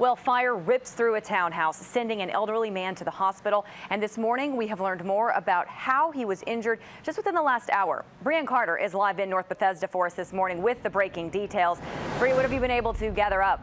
Well, fire rips through a townhouse, sending an elderly man to the hospital. And this morning, we have learned more about how he was injured just within the last hour. Brian Carter is live in North Bethesda for us this morning with the breaking details. Brian, what have you been able to gather up?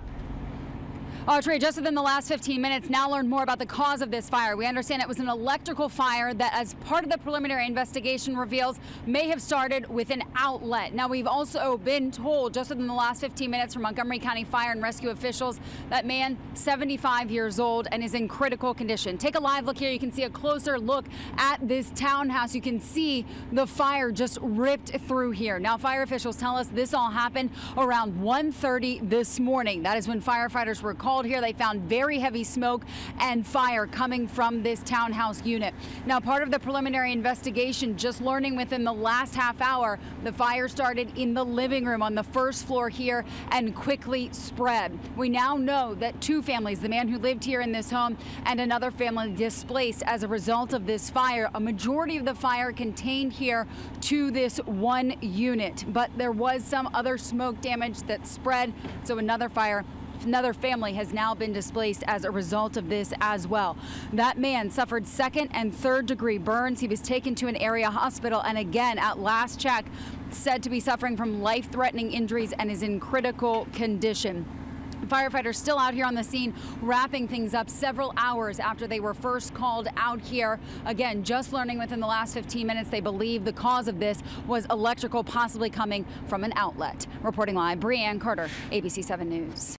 Audrey, just within the last 15 minutes, now learned more about the cause of this fire. We understand it was an electrical fire that, as part of the preliminary investigation reveals, may have started with an outlet. Now, we've also been told just within the last 15 minutes from Montgomery County Fire and Rescue officials that man, 75 years old, and is in critical condition. Take a live look here. You can see a closer look at this townhouse. You can see the fire just ripped through here. Now, fire officials tell us this all happened around 1.30 this morning. That is when firefighters were called here. They found very heavy smoke and fire coming from this townhouse unit. Now, part of the preliminary investigation, just learning within the last half hour, the fire started in the living room on the first floor here and quickly spread. We now know that two families, the man who lived here in this home and another family displaced as a result of this fire. A majority of the fire contained here to this one unit, but there was some other smoke damage that spread. So another fire Another family has now been displaced as a result of this as well. That man suffered second and third degree burns. He was taken to an area hospital and again at last check said to be suffering from life-threatening injuries and is in critical condition. Firefighters still out here on the scene wrapping things up several hours after they were first called out here. Again, just learning within the last 15 minutes they believe the cause of this was electrical possibly coming from an outlet. Reporting live, Brian Carter, ABC 7 News.